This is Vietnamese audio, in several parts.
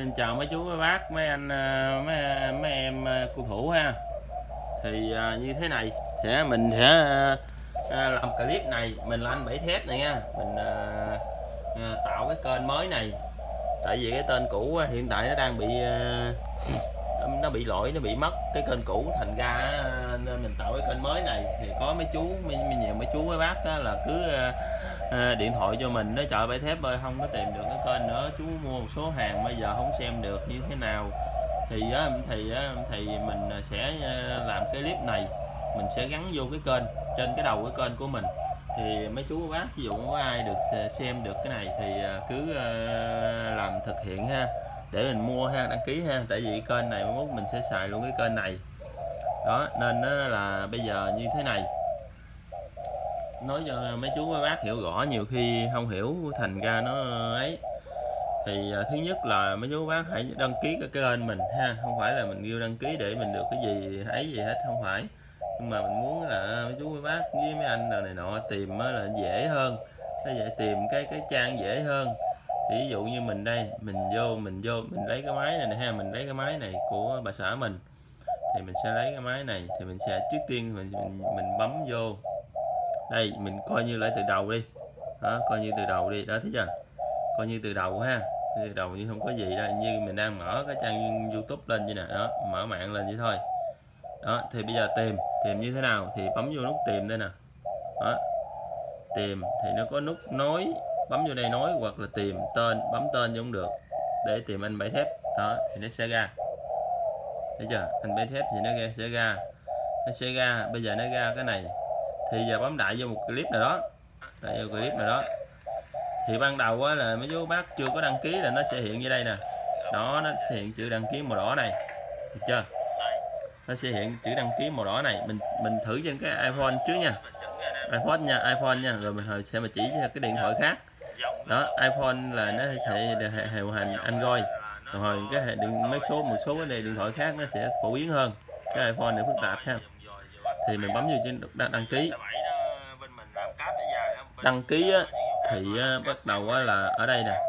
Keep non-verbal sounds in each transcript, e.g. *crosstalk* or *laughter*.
xin chào mấy chú mấy bác mấy anh ờ, mấy mấy em ờ, cô thủ ha. Thì à, như thế này sẽ mình sẽ à, làm clip này mình là anh bảy thép này nha. Mình à, à, tạo cái kênh mới này. Tại vì cái tên cũ hiện tại nó đang bị à, nó bị lỗi nó bị mất cái kênh cũ. Thành ra nên mình tạo cái kênh mới này. Thì có mấy chú mấy, mấy nhiều mấy chú mấy bác á, là cứ à, Ờ, điện thoại cho mình nó chợ bãi thép ơi, không có tìm được cái kênh nữa. Chú mua một số hàng bây giờ không xem được như thế nào. Thì á thì á, thì mình ờ, sẽ ờ, làm cái clip này. Mình sẽ gắn vô cái kênh, trên cái đầu cái kênh của mình. Thì mấy chú bác, ví dụ có ai được xem được cái này thì cứ làm thực hiện ha. Để mình mua ha, đăng ký ha. Tại vì kênh này mốt mình sẽ xài luôn cái kênh này. Đó, nên là bây giờ như thế này nói cho mấy chú mấy bác hiểu rõ nhiều khi không hiểu thành ra nó ấy. Thì à, thứ nhất là mấy chú bác hãy đăng ký cái kênh mình ha. Không phải là mình kêu đăng ký để mình được cái gì ấy gì hết không phải. Nhưng mà mình muốn là mấy chú mấy bác với mấy anh nào này nọ tìm là dễ hơn nó dễ tìm cái cái trang dễ hơn. Thì ví dụ như mình đây mình vô mình vô mình lấy cái máy này, này ha mình lấy cái máy này của bà xã mình. Thì mình sẽ lấy cái máy này thì mình sẽ trước tiên mình mình, mình bấm vô đây, mình coi như lại từ đầu đi. Đó, coi như từ đầu đi. Đó, thấy chưa? Coi như từ đầu ha. Từ đầu như không có gì đâu, như mình đang mở cái trang youtube lên như nè. Đó, mở mạng lên vậy thôi. Đó, thì bây giờ tìm. Tìm như thế nào thì bấm vô nút tìm đây nè. Đó. Tìm thì nó có nút nối. Bấm vô đây nối hoặc là tìm tên. Bấm tên cũng được. Để tìm anh bảy thép. Đó, thì nó sẽ ra. Thấy chưa? Anh bảy thép thì nó ra, sẽ ra. Nó sẽ ra. Bây giờ nó ra cái này thì giờ bấm đại vô một clip nào đó. Đại vô clip nào đó. Thì ban đầu á, là mấy chú bác chưa có đăng ký là nó sẽ hiện như đây nè. Đó nó sẽ hiện chữ đăng ký màu đỏ này. Được chưa? Nó sẽ hiện chữ đăng ký màu đỏ này. Mình mình thử trên cái iPhone trước nha. iPhone nha iPhone nha. Rồi mình hồi sẽ mà chỉ cho cái điện thoại khác. Đó iPhone là nó sẽ điều hành Android. Rồi cái hệ điện mấy số một số cái này điện thoại khác nó sẽ phổ biến hơn. Cái iPhone này phức tạp ha thì mình bấm vô trên đăng, đăng ký. Đăng ký á, thì á, bắt đầu á, là ở đây nè.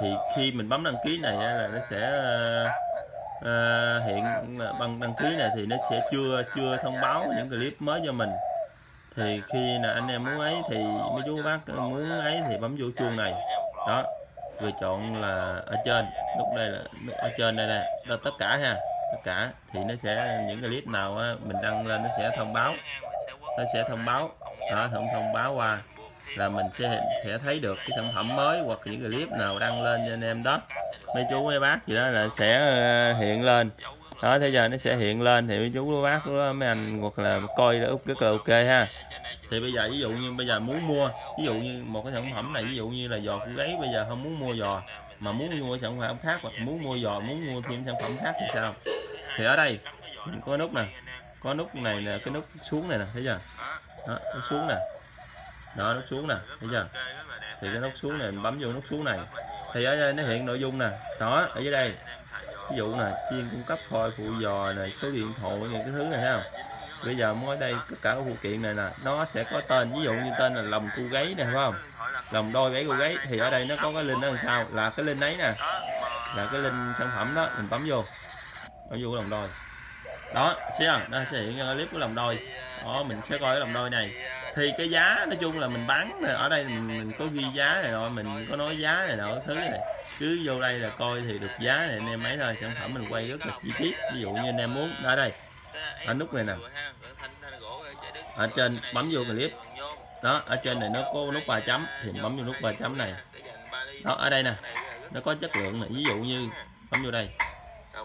Thì khi mình bấm đăng ký này á, là nó sẽ uh, hiện ờ, bằng đăng ký này thì nó sẽ chưa chưa thông báo những clip mới cho mình. Thì khi là anh em muốn ấy thì mấy chú bác muốn ấy thì bấm vô chuông này. Đó vừa chọn là ở trên. Lúc đây là ở trên đây nè tất cả ha tất cả thì nó sẽ những clip nào á, mình đăng lên nó sẽ thông báo. Nó sẽ thông báo. Đó thông thông báo qua. Là mình sẽ sẽ thấy được cái sản phẩm mới hoặc những clip nào đăng lên cho anh em đó. Mấy chú mấy bác gì đó là sẽ ờ, hiện lên. Đó thế giờ nó sẽ hiện lên thì mấy chú mấy bác mấy anh hoặc là coi rất là ok ha. Thì bây giờ ví dụ như bây giờ muốn mua ví dụ như một cái sản phẩm này ví dụ như là giò của gáy bây giờ không muốn mua giò mà muốn mua sản phẩm khác hoặc muốn mua giò muốn mua thêm sản phẩm khác thì sao? Thì ở đây mình có nút nè có nút này nè cái nút xuống này nè thấy chưa? Đó, nút xuống nè. Đó nút xuống nè thấy chưa? Thì cái nút xuống này mình bấm vô nút xuống này. Thì ở đây nó hiện nội dung nè. Đó ở dưới đây. Ví dụ nè chuyên cung cấp phôi phụ giò này số điện thoại những cái thứ này thấy không? Bây giờ mới đây tất cả các phụ kiện này nè nó sẽ có tên. Ví dụ như tên là lòng cu gáy nè phải không? Lòng đôi gáy cu gáy thì ở đây nó có cái link đó làm sao? Là cái link ấy nè. Là cái link sản phẩm đó mình bấm vô. Bấm vô lòng đôi. Đó thấy không nó sẽ hiện ra clip của lòng đôi. Đó mình sẽ coi cái lòng đôi này. Thì cái giá nói chung là mình bán ở đây mình, mình có ghi giá này rồi mình có nói giá này nọ thứ này. Cứ vô đây là coi thì được giá này anh em mấy thôi. Sản phẩm mình quay rất là chi tiết. Ví dụ như anh em muốn ở đây. Ở nút này nè. Ở trên bấm vô clip đó ở trên này nó có nút ba chấm thì bấm vô nút ba chấm này. Đó ở đây nè nó có chất lượng này ví dụ như bấm vô đây.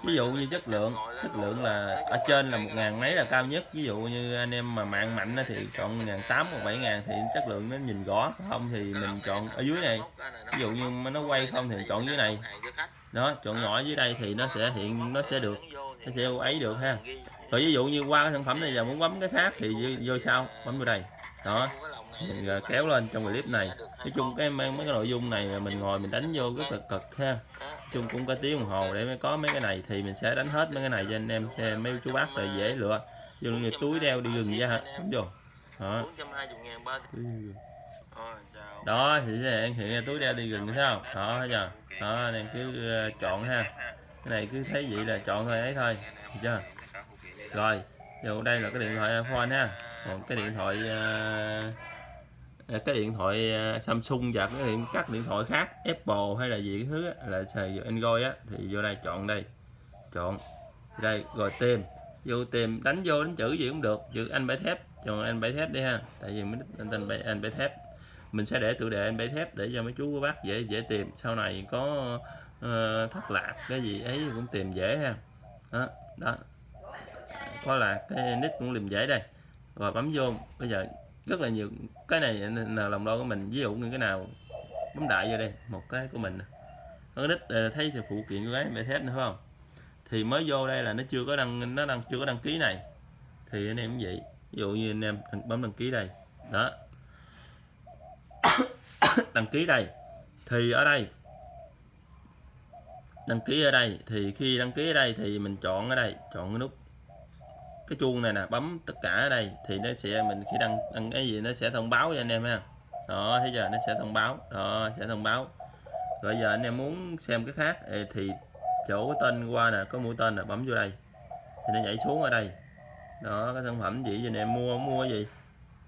Ví dụ như chất lượng chất lượng là ở trên là một ngàn mấy là cao nhất. Ví dụ như anh em mà mạng mạnh thì chọn ngàn tám hoặc bảy ngàn thì chất lượng nó nhìn rõ. Không thì mình chọn ở dưới này. Ví dụ như nó quay không thì chọn dưới này. Đó chọn nhỏ dưới đây thì nó sẽ hiện nó sẽ được nó sẽ ấy được ha. Rồi ví dụ như qua cái sản phẩm này giờ muốn bấm cái khác thì vô, vô sau bấm vào đây. Đó mình à, kéo lên trong clip này. Nói chung cái mấy, mấy cái nội dung này mình ngồi mình đánh vô rất là cực ha. Chung cũng có tiếng đồng hồ để mới có mấy cái này thì mình sẽ đánh hết mấy cái này cho anh em xem mấy chú bác rồi dễ lựa. Vô như túi đeo đi rừng ra hả? Đúng rồi, đó. Đó thì hiện hiện túi đeo đi rừng thấy không? Đó thấy chưa? Đó anh em cứ ờ, chọn ha. Cái này cứ thấy vậy là chọn thôi ấy thôi. Được chưa? Rồi giờ đây là cái điện thoại iPhone ha. Còn cái điện thoại uh, Ờ, cái điện thoại ờ, Samsung và cái điện các điện thoại khác Apple hay là gì cái thứ là xài Android á thì vô đây chọn đây. Chọn đây rồi tìm. Vô tìm đánh vô đánh chữ gì cũng được. Chữ anh bảy thép. Chọn anh bảy thép đi ha. Tại vì mình anh tên bảy anh bảy thép. Mình sẽ để tự đề anh bảy thép để cho mấy chú các bác dễ dễ tìm. Sau này có uh, thất lạc cái gì ấy cũng tìm dễ ha. Đó đó. Có là cái nick cũng tìm dễ đây. Rồi bấm vô. Bây giờ rất là nhiều. Cái này là lòng đo của mình. Ví dụ như cái nào, bấm đại vô đây, một cái của mình có đích ờ, thấy thì phụ kiện của cái mẹ thép nữa không? Thì mới vô đây là nó chưa có đăng, nó đăng, chưa có đăng ký này. Thì anh em cũng vậy. Ví dụ như anh em bấm đăng ký đây. Đó. *coughs* Đăng ký đây. Thì ở đây. Đăng ký ở đây. Thì khi đăng ký ở đây thì mình chọn ở đây, chọn cái nút cái chuông này nè, bấm tất cả ở đây thì nó sẽ, mình khi đăng đăng cái gì nó sẽ thông báo cho anh em ha. Đó, thấy giờ nó sẽ thông báo. Đó, sẽ thông báo. Rồi giờ anh em muốn xem cái khác, thì chỗ cái tên qua nè, có mũi tên là bấm vô đây. Thì nó nhảy xuống ở đây. Đó, cái sản phẩm gì cho anh em mua mua gì?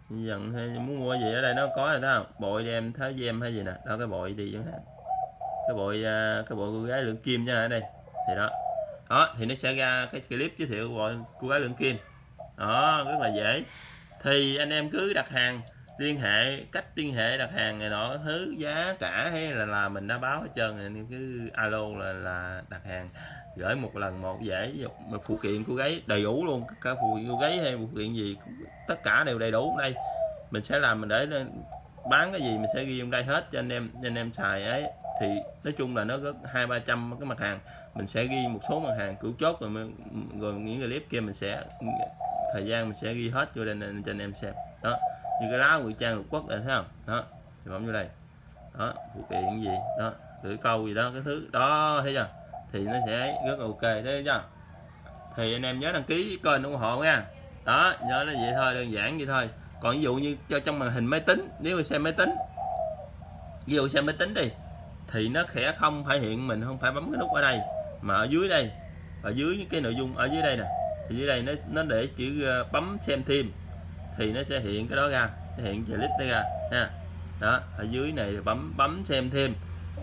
Dần hay muốn mua gì ở đây nó có rồi đó không? Bội đem, tháo gem hay gì nè. Đó, cái bội đi chẳng hạn. Cái bội à, cái bội cô gái lượng kim nha ở đây. Thì đó đó, thì nó sẽ ra cái clip giới thiệu bội cô gái lượng kim. Đó, rất là dễ. Thì anh em cứ đặt hàng, liên hệ, cách liên hệ đặt hàng này nọ, thứ giá cả hay là là mình đã báo hết trơn anh em cứ alo là là đặt hàng. Gửi một lần một dễ một phụ kiện cô gái đầy đủ luôn, cả phụ kiện gái hay phụ kiện gì, tất cả đều đầy đủ đây. Mình sẽ làm, mình để bán cái gì mình sẽ ghi trong đây hết cho anh em cho anh em xài ấy thì nói chung là nó có hai, ba trăm cái mặt hàng. Mình sẽ ghi một số mặt hàng cửu chốt rồi rồi những clip kia mình sẽ, thời gian mình sẽ ghi hết vô đây cho anh em xem. Đó, như cái lá ngụy trang lục quốc này, thấy không? Đó, thì bấm vô đây. Đó, phụ kiện gì? Đó, lưỡi câu gì đó, cái thứ đó, thấy chưa? Thì nó sẽ rất là ok thế chưa? Thì anh em nhớ đăng ký kênh ủng hộ nha. Đó, nhớ là vậy thôi, đơn giản vậy thôi. Còn ví dụ như cho trong màn hình máy tính, nếu mà xem máy tính, ví dụ xem máy tính đi thì nó sẽ không phải hiện mình không phải bấm cái nút ở đây mà ở dưới đây. Ở dưới những cái nội dung ở dưới đây nè. Thì dưới đây nó nó để chữ ờ, bấm xem thêm thì nó sẽ hiện cái đó ra hiện clip này ra ha. Đó ở dưới này bấm bấm xem thêm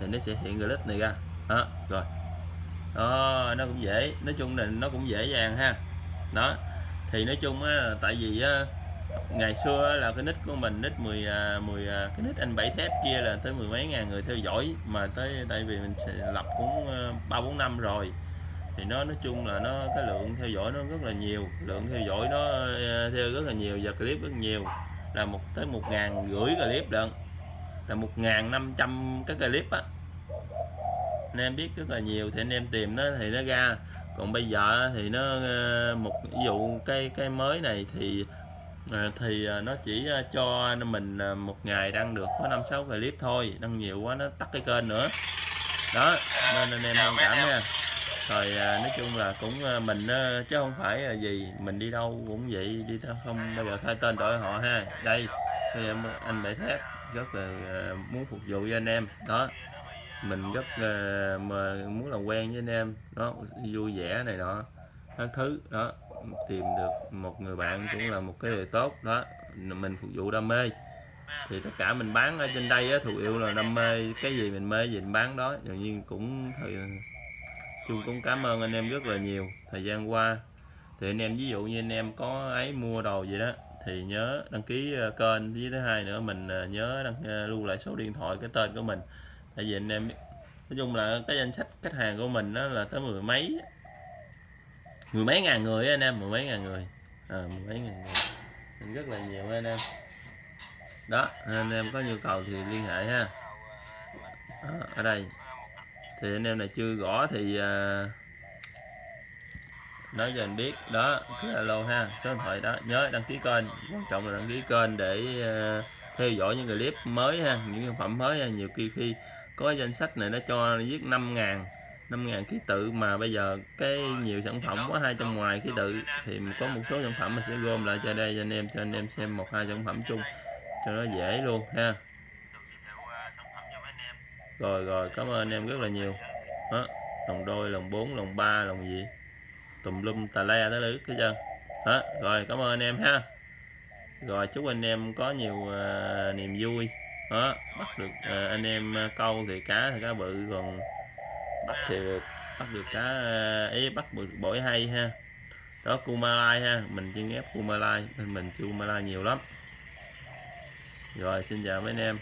thì nó sẽ hiện clip này ra. Đó rồi. Đó nó cũng dễ. Nói chung là nó cũng dễ dàng ha. Đó thì nói chung á tại vì á, ngày xưa là cái nick của mình, nick 10 10 à, à, cái nick anh bảy thép kia là tới mười mấy ngàn người theo dõi. Mà tới, tại vì mình sẽ lập cũng à, ba bốn năm rồi. Thì nó, nói chung là nó, cái lượng theo dõi nó rất là nhiều. Lượng theo dõi nó theo rất là nhiều và clip rất nhiều. Là một, tới một ngàn rưỡi clip lận. Là một ngàn năm trăm cái clip á. Anh em biết rất là nhiều, thì anh em tìm nó thì nó ra. Còn bây giờ thì nó một, ví dụ cái cái mới này thì À, thì à, nó chỉ à, cho mình một ngày đăng được có năm sáu clip thôi, đăng nhiều quá nó tắt cái kênh nữa. Đó, nên anh em thông cảm nha. Rồi nói chung là cũng mình chứ không phải là gì, mình đi đâu cũng vậy, đi đâu không bao giờ thay tên đổi họ ha. Đây, thì anh bảy thép rất là muốn phục vụ cho anh em. Đó, mình rất mà muốn làm quen với anh em, đó, vui vẻ này nọ, các thứ, đó tìm được một người bạn cũng là một cái điều tốt, đó. Mình phục vụ đam mê. Thì tất cả mình bán ở trên đây á thủ yêu là đam mê cái gì mình mê gì mình bán đó. Tự nhiên cũng thì chung cũng cảm ơn anh em rất là nhiều thời gian qua. Thì anh em ví dụ như anh em có ấy mua đồ gì đó, thì nhớ đăng ký ờ, kênh. Với thứ hai nữa, mình ờ, nhớ đăng ờ, lưu lại số điện thoại cái tên của mình. Tại vì anh em, nói chung là cái danh sách khách hàng của mình đó là tới mười mấy mười mấy ngàn người anh em mười mấy ngàn người. À, mười mấy ngàn người. Nên rất là nhiều anh em. Đó anh em có nhu cầu thì liên hệ ha. À, ở đây. Thì anh em này chưa gõ thì à, nói cho anh biết. Đó cứ alo ha số điện thoại đó. Nhớ đăng ký kênh. Quan trọng là đăng ký kênh để à, theo dõi những clip mới ha những sản phẩm mới ha. nhiều khi khi có danh sách này nó cho viết 5 ngàn 5.000 ký tự mà bây giờ cái nhiều sản phẩm quá hai trăm ngoài ký tự thì có một số sản phẩm mình sẽ gom lại cho đây cho anh em cho anh em xem một hai sản phẩm chung cho nó dễ luôn ha. Rồi rồi cảm ơn anh em rất là nhiều. Đó lòng đôi lòng 4 lòng 3 lòng gì? Tùm lum tà le tới lứ cái chân đó rồi cảm ơn anh em ha. Rồi chúc anh em có nhiều uh, niềm vui. Đó bắt được uh, anh em ờ, câu thì cá thì cá bự còn bắt thì bắt được cá ý bắt được bổi hay ha. Đó Kumalai ha. Mình chuyên ghép Kumalai nên mình chưa Kumalai nhiều lắm. Rồi xin chào mấy anh em